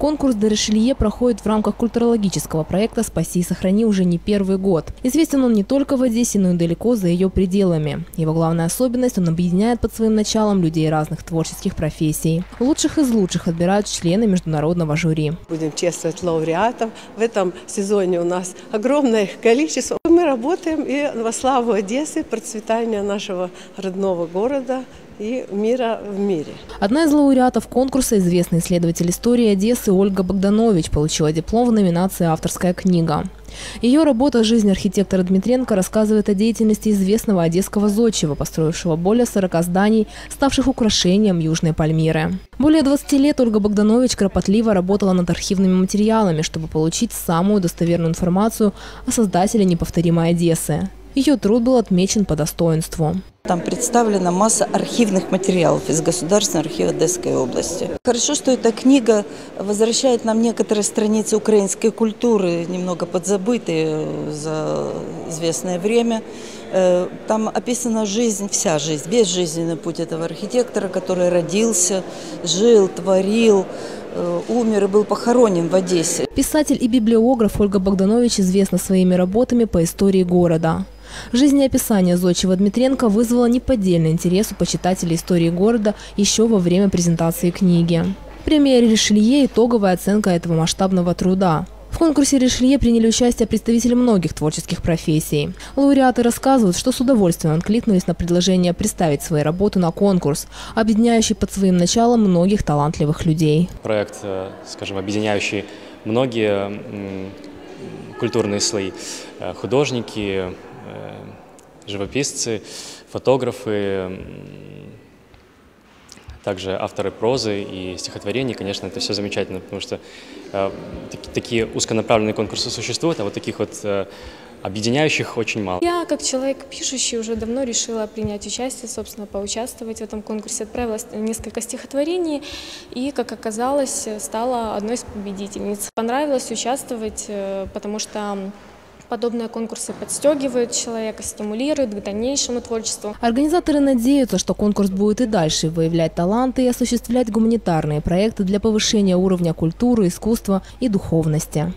Конкурс «Дерешелье» проходит в рамках культурологического проекта «Спаси и сохрани» уже не первый год. Известен он не только в Одессе, но и далеко за ее пределами. Его главная особенность – он объединяет под своим началом людей разных творческих профессий. Лучших из лучших отбирают члены международного жюри. Будем чествовать лауреатов. В этом сезоне у нас огромное их количество. Мы работаем и во славу Одессы, процветания нашего родного города и мира в мире. Одна из лауреатов конкурса, известный исследователь истории Одессы Ольга Богданович, получила диплом в номинации «Авторская книга». Ее работа «Жизнь архитектора Дмитренко» рассказывает о деятельности известного одесского зодчего, построившего более 40 зданий, ставших украшением Южной Пальмиры. Более 20 лет Ольга Богданович кропотливо работала над архивными материалами, чтобы получить самую достоверную информацию о создателе неповторимой Одессы. Ее труд был отмечен по достоинству. Там представлена масса архивных материалов из Государственного архива Одесской области. Хорошо, что эта книга возвращает нам некоторые страницы украинской культуры, немного подзабытые за известное время. Э, там описана жизнь, вся жизнь, весь жизненный путь этого архитектора, который родился, жил, творил, э, умер и был похоронен в Одессе. Писатель и библиограф Ольга Богданович известна своими работами по истории города. Жизнеописание Зодчего Дмитренко вызвало неподдельный интерес у почитателей истории города еще во время презентации книги. Премия Ришелье – итоговая оценка этого масштабного труда. В конкурсе Ришелье приняли участие представители многих творческих профессий. Лауреаты рассказывают, что с удовольствием откликнулись на предложение представить свои работы на конкурс, объединяющий под своим началом многих талантливых людей. Проект, э, скажем, объединяющий многие культурные слои. Э, художники, живописцы, фотографы, также авторы прозы и стихотворений, конечно, это все замечательно, потому что э, такие узконаправленные конкурсы существуют, а вот таких вот э, объединяющих очень мало. Я, как человек пишущий, уже давно решила принять участие, собственно, поучаствовать в этом конкурсе. Отправила несколько стихотворений и, как оказалось, стала одной из победительниц. Понравилось участвовать, э, потому что Подобные конкурсы подстегивают человека, стимулируют к дальнейшему творчеству. Организаторы надеются, что конкурс будет и дальше выявлять таланты и осуществлять гуманитарные проекты для повышения уровня культуры, искусства и духовности.